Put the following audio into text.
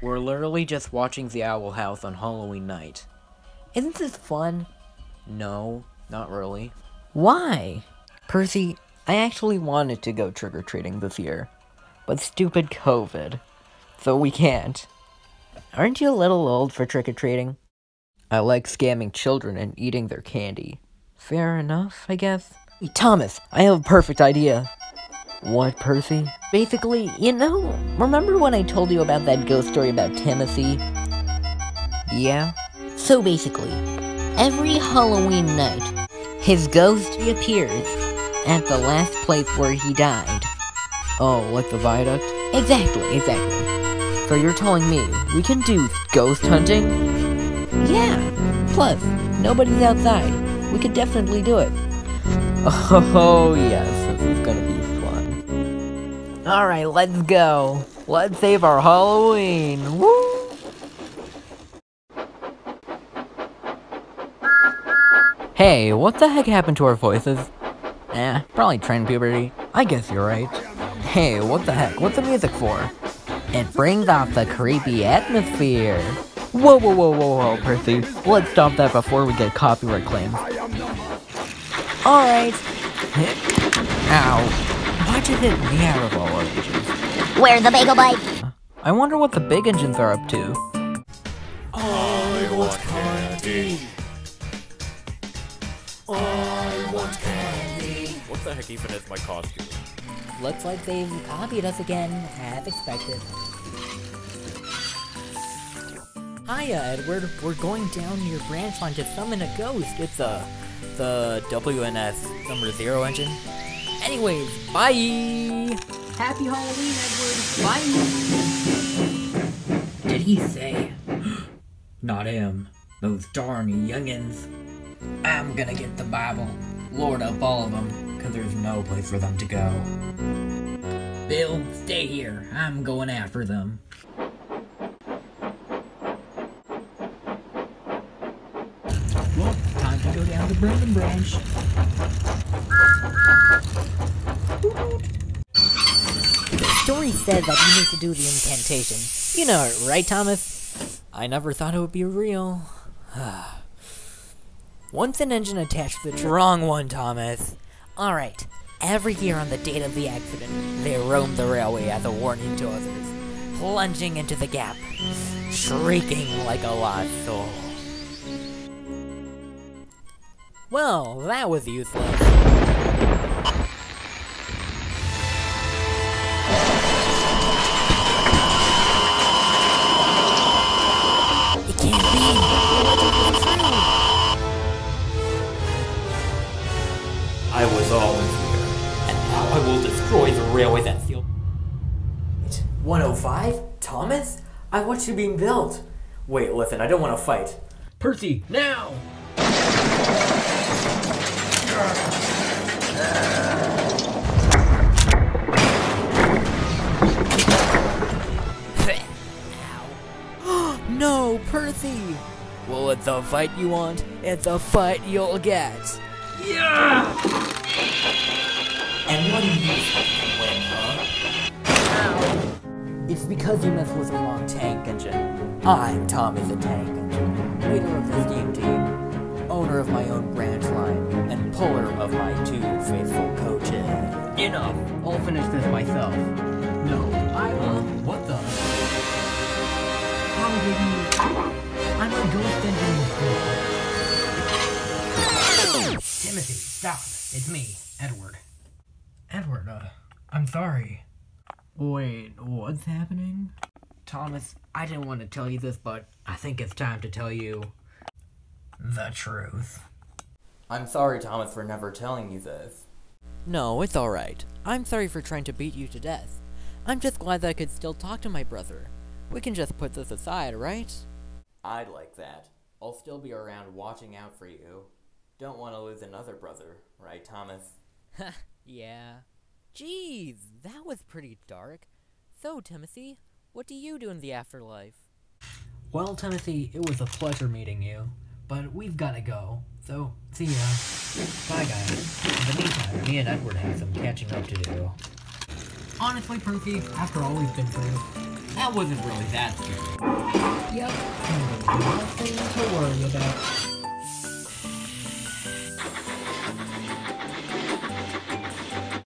We're literally just watching The Owl House on Halloween night. Isn't this fun? No, not really. Why? Percy, I actually wanted to go trick or treating this year, but stupid COVID. So we can't. Aren't you a little old for trick or treating? I like scamming children and eating their candy. Fair enough, I guess. Thomas, I have a perfect idea. What, Percy? Basically, you know, remember when I told you about that ghost story about Timothy? Yeah? So basically, every Halloween night, his ghost reappears at the last place where he died. Oh, like the viaduct? Exactly, exactly. So you're telling me we can do ghost hunting? Yeah. Plus, nobody's outside. We could definitely do it. Oh, yes, this is gonna be. Alright, let's go. Let's save our Halloween. Woo! Hey, what the heck happened to our voices? Eh, probably train puberty. I guess you're right. Hey, what the heck? What's the music for? It brings out the creepy atmosphere. Whoa, whoa, whoa, whoa, whoa, Percy. Let's stop that before we get copyright claims. Alright. Ow. Why'd you hit me out of all engines? Where's the bagel bite? I wonder what the big engines are up to. I want candy. I want candy. What the heck even is my costume? Looks like they've copied us again, as expected. Hiya, Edward. We're going down your branch line to summon a ghost. It's uh, the WNS number zero engine. Anyways, bye. Happy Halloween, Edward. Bye. Did he say? Not him. Those darn youngins. I'm gonna get the Bible, Lord up all of them, cause there's no place for them to go. Bill, stay here. I'm going after them. Well, time to go down to Brendam Branch. Story says that you need to do the incantation. You know it, right, Thomas? I never thought it would be real. Once an engine attached to the wrong one, Thomas. All right. Every year on the date of the accident, they roamed the railway as a warning to others, plunging into the gap, shrieking like a lost soul. Well, that was useless. I was always here, and now I will destroy the railway that seal. 105? Thomas? I watched you being built. Wait, listen, I don't want to fight. Percy, now! Percy! Well, it's a fight you want, it's a fight you'll get. Yeah! And what do you think win, huh? It's because you messed with the wrong tank engine. I'm Tommy the Tank Engine, leader of the steam team, owner of my own branch line, and puller of my two faithful coaches. Enough! I'll finish this myself. No, I will. What the? How did you? I'm a ghost engine. Timothy, stop. It's me, Edward. Edward, uh, I'm sorry. Wait, what's happening? Thomas, I didn't want to tell you this, but I think it's time to tell you the truth. I'm sorry, Thomas, for never telling you this. No, it's alright. I'm sorry for trying to beat you to death. I'm just glad that I could still talk to my brother. We can just put this aside, right? I'd like that. I'll still be around watching out for you. Don't want to lose another brother, right, Thomas? yeah. Jeez, that was pretty dark. So, Timothy, what do you do in the afterlife? Well, Timothy, it was a pleasure meeting you, but we've gotta go. So, see ya. Bye, guys. In the meantime, me and Edward have some catching up to do. Honestly, Percy, after all we've been through, That wasn't really that scary. Yep. Nothing to worry about.